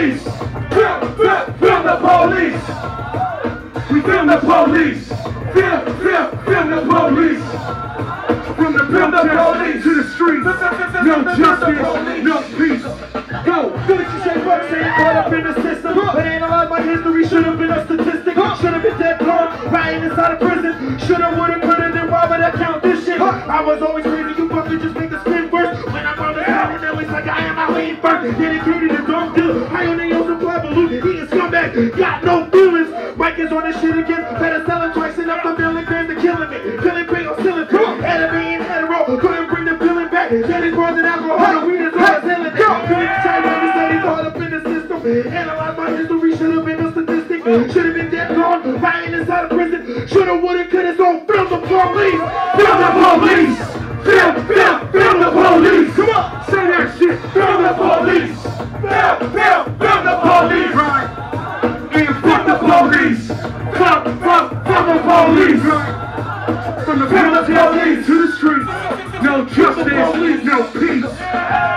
police. Film, film, film the police. We film the police. Film, film, film the police. From the police to the streets. No justice, no peace. Go. Gucci say fuck, say it caught up in the system. But analyze my history, should have been a statistic. Should have been dead gone, right inside of prison. Shoulda, woulda, coulda, then why would I count this shit? I was always crazy, you fuckers just make the spin first. When I'm on the side, and always like I am, I lean first. Dedicated High on the supply balloon, he a scumbag, got no feelings. Mike is on this shit again, better sell it twice and up a million grams to killing it. Killing big on it. Enemy and hetero, couldn't bring the feeling back. It's more than alcohol, weed is all selling it. Couldn't try to he's all up in the system. Analyze my history, should have been a statistic. Should have been dead gone, right inside of prison. Shoulda, woulda, coulda, so film the police. Film From the police to the streets. No justice, no peace.